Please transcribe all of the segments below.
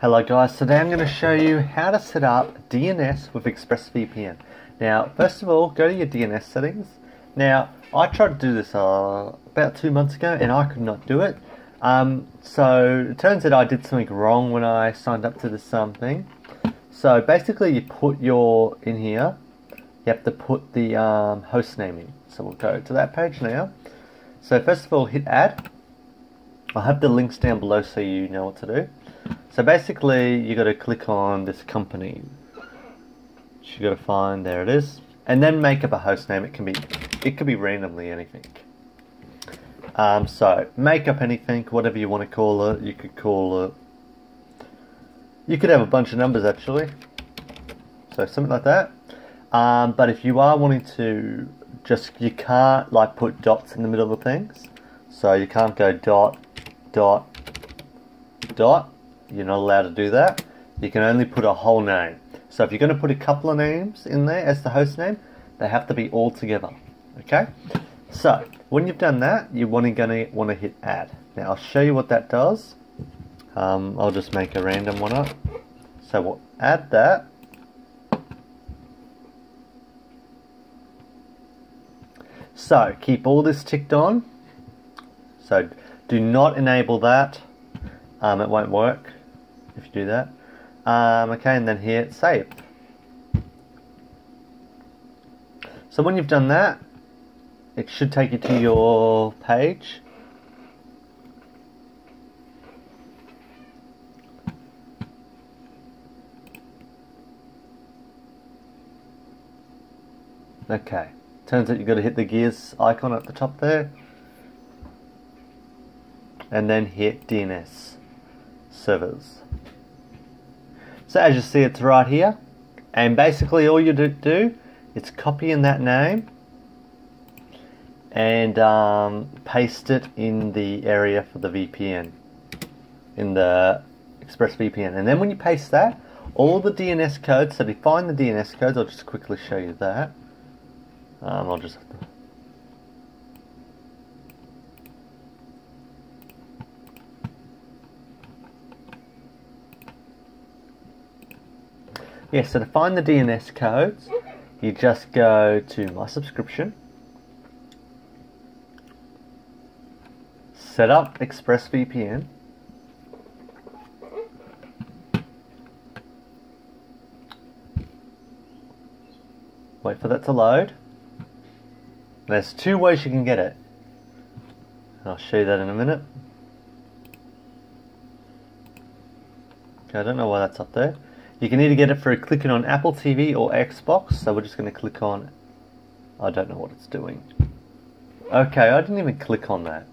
Hello guys, today I'm going to show you how to set up DNS with ExpressVPN. Now, first of all, go to your DNS settings. Now, I tried to do this uh, about two months ago and I could not do it. Um, so, it turns out I did something wrong when I signed up to this something. So, basically you put your, in here, you have to put the um, host name in. So, we'll go to that page now. So, first of all, hit add. I'll have the links down below so you know what to do. So basically, you got to click on this company. You got to find there it is, and then make up a host name. It can be, it could be randomly anything. Um, so make up anything, whatever you want to call it. You could call it. You could have a bunch of numbers actually. So something like that. Um, but if you are wanting to, just you can't like put dots in the middle of things. So you can't go dot, dot, dot you're not allowed to do that. You can only put a whole name. So if you're going to put a couple of names in there as the host name, they have to be all together. Okay? So when you've done that, you're going to want to hit add. Now I'll show you what that does. Um, I'll just make a random one up. So we'll add that. So keep all this ticked on. So do not enable that. Um, it won't work if you do that. Um, okay, and then hit save. So when you've done that, it should take you to your page. Okay, turns out you've got to hit the gears icon at the top there and then hit DNS servers. So as you see it's right here. And basically all you do is copy in that name and um, paste it in the area for the VPN in the ExpressVPN and then when you paste that all the DNS codes so define the DNS codes I'll just quickly show you that. Um, I'll just Yeah, so to find the DNS codes, you just go to My Subscription, set up ExpressVPN, wait for that to load. There's two ways you can get it. I'll show you that in a minute. Okay, I don't know why that's up there. You can either get it through clicking on Apple TV or Xbox, so we're just going to click on... I don't know what it's doing. Okay, I didn't even click on that.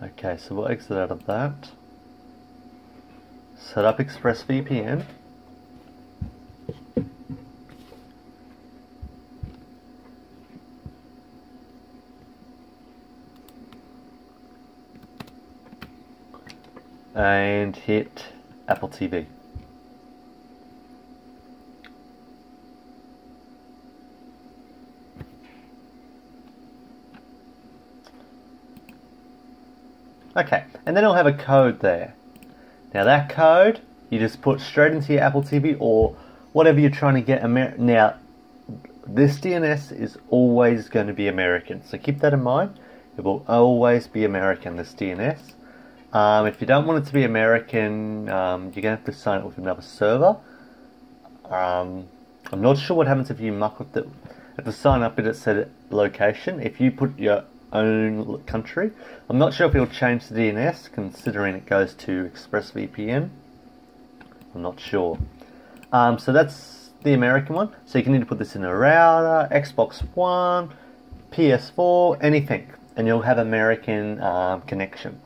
Okay, so we'll exit out of that. Set up ExpressVPN. And hit Apple TV. Okay, and then it'll have a code there. Now that code, you just put straight into your Apple TV or whatever you're trying to get. Amer now, this DNS is always going to be American, so keep that in mind. It will always be American, this DNS. Um, if you don't want it to be American, um, you're going to have to sign up with another server. Um, I'm not sure what happens if you muck with it. At the sign up, it said location. If you put your own country, I'm not sure if it'll change the DNS, considering it goes to ExpressVPN. I'm not sure. Um, so that's the American one. So you can either put this in a router, Xbox One, PS4, anything, and you'll have American um, connection.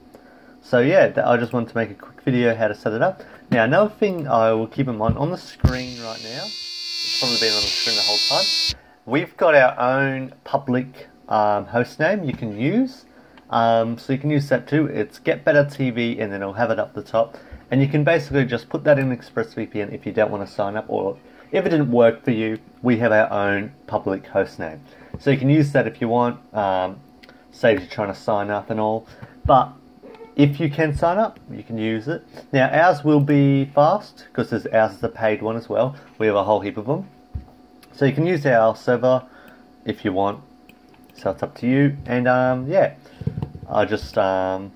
So yeah, I just wanted to make a quick video how to set it up. Now another thing I will keep in mind, on the screen right now, it's probably been on the screen the whole time, we've got our own public um, host name you can use. Um, so you can use that too. It's Get Better TV and then it'll have it up the top. And you can basically just put that in ExpressVPN if you don't want to sign up or if it didn't work for you, we have our own public host name. So you can use that if you want, um, saves you trying to sign up and all. But if you can sign up, you can use it. Now ours will be fast because ours is a paid one as well. We have a whole heap of them, so you can use our server if you want. So it's up to you. And um, yeah, I'll just um,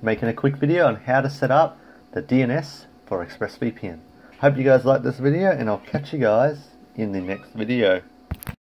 making a quick video on how to set up the DNS for ExpressVPN. Hope you guys like this video, and I'll catch you guys in the next video.